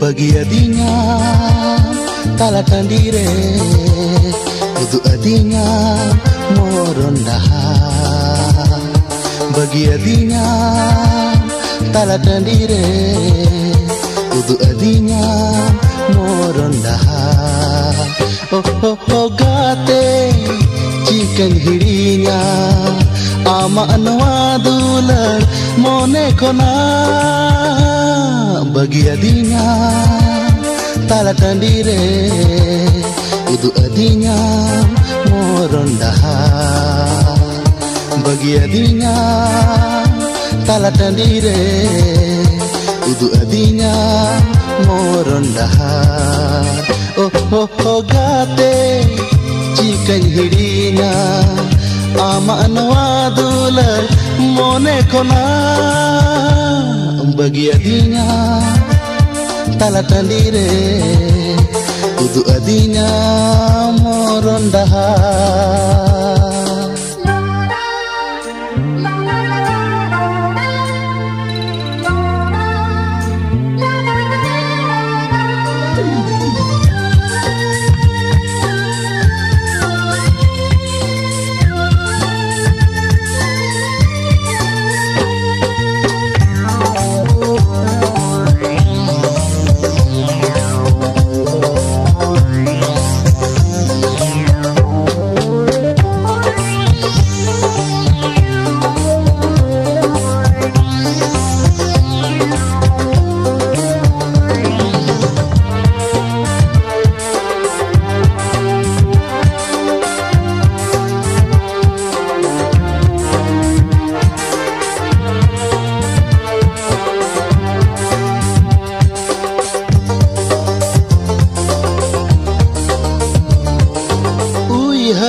bagi adinya tala tandire Udu adinya morondaha bagi adinya tala tandire Udu adinya morondaha Oh oh oh gate chicken hirinya. Ama anwa dular mone kona bagi adinya tala tandire udu adinya morondaha bagi adinya tala tandire udu adinya morondaha oh oh oh gate chikan hidina ama anwadula උඹගේ අදීනා තලටලිරේ උදු අදීනා මෝරොන්ඩහා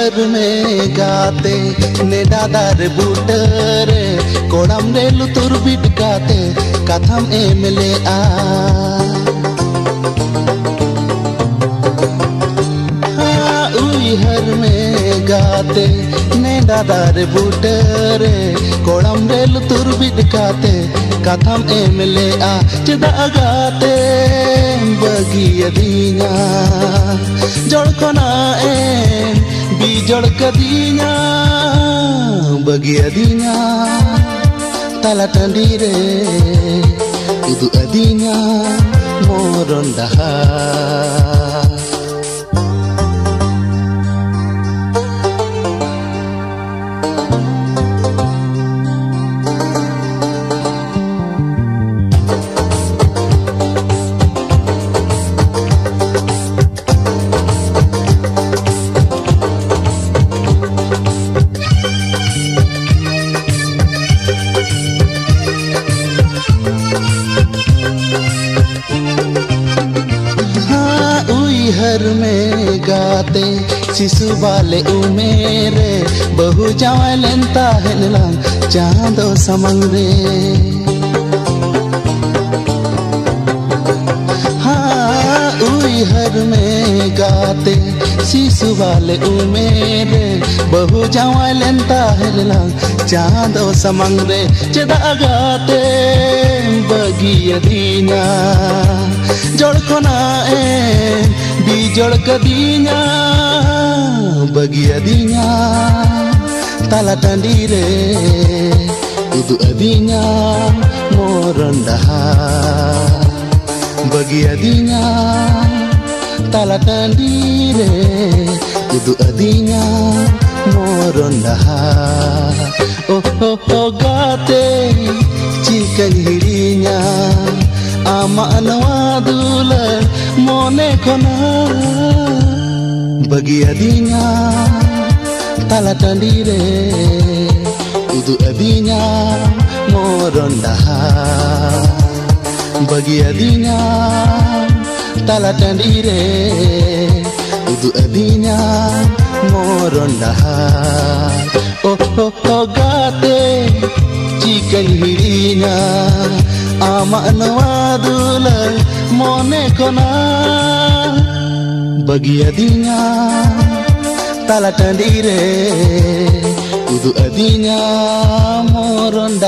शहर में जाते नेडादार बूटर, कोडम रेलु तुरबिट काते कथम ए मिले आ हाँ, हर में गाते, ने नेडादार बूटर, कोडम रेलु तुरबिट काते कथम ए मिले आ। चिदा गाते, बगिया दीना, जोड़ कोना ए kadinya bagi adinya tala tandire itu adinya morondaha हर में गाते, शिशु वाले उमेरे, बहु जावलेंता हेनलाम चांदो समंगरे हाँ उई हर में गाते, शिशु वाले उमेरे, बहु जावलेंता हेनलाम चांदो समंगरे चदा गाते, बगिया दीना। Bijol kadinya bagi adinya tala tandire udu adinya morondaha bagi adinya tala tandire udu adinya morondaha oh oh oh gate chikan hirinya. Ama anwadula mone kona bagi adinya tala tandire udu adinya morondaha bagi adinya tala tandire udu adinya morondaha oh oh oh gate chikan ama anwadula মনে কোনা ಬಗೆಯ ದಿನ ತಲಟಂದಿರೆ ಇದು ಅದಿನ ಮೋರೊಂಡ